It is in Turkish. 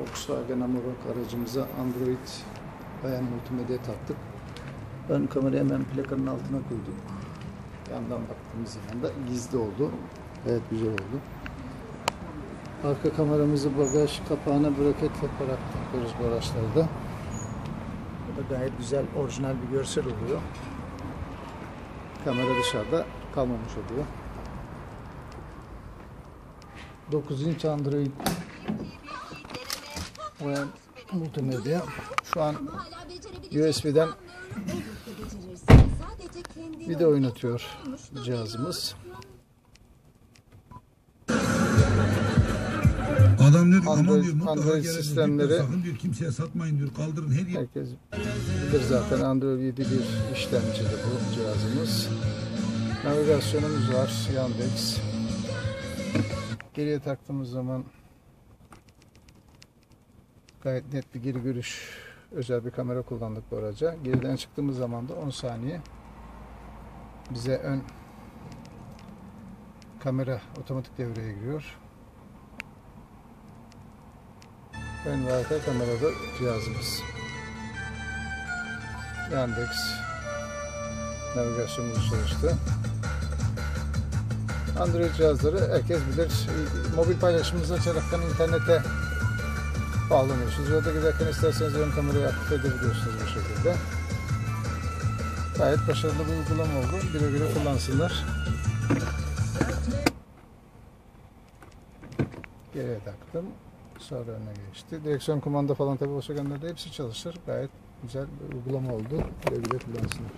Volkswagen Amarok aracımıza Android bayan multimedya taktık. Ön kamerayı hemen plakanın altına koyduk. Yandan baktığımız zaman da gizli oldu. Evet güzel oldu. Arka kameramızı bagaj kapağına braket yaparak takıyoruz bu araçlarda. Bu da gayet güzel, orijinal bir görsel oluyor. Kamera dışarıda kalmamış oluyor. 9 inç Android ve multimedya. Şu an USB'den video oynatıyor cihazımız. Adam diyor aman Android- diyor Android sistemleri- Sakın diyor kimseye satmayın diyor. Kaldırın her yer. Herkes bilir zaten Android 7 bir işlemcili bu cihazımız. Navigasyonumuz var Yandex. Geriye taktığımız zaman gayet net bir geri görüş özel bir kamera kullandık bu araca. Geriden çıktığımız zaman da 10 saniye bize ön kamera otomatik devreye giriyor. Ön ve arka kamerada cihazımız. Yandex navigasyonumuz çalıştı. Android cihazları herkes bilir. Mobil paylaşımınızı açaraktan internete bağlanıyorsunuz. Yolda giderken isterseniz ön kamerayı aktif edebiliyorsunuz bu şekilde. Gayet başarılı bir uygulama oldu. Güle güle kullansınlar. Geriye taktım. Sonra öne geçti. Direksiyon kumanda falan tabi Volkswagen'lerde hepsi çalışır. Gayet güzel bir uygulama oldu. Güle güle kullansınlar.